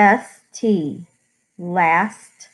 S T. Last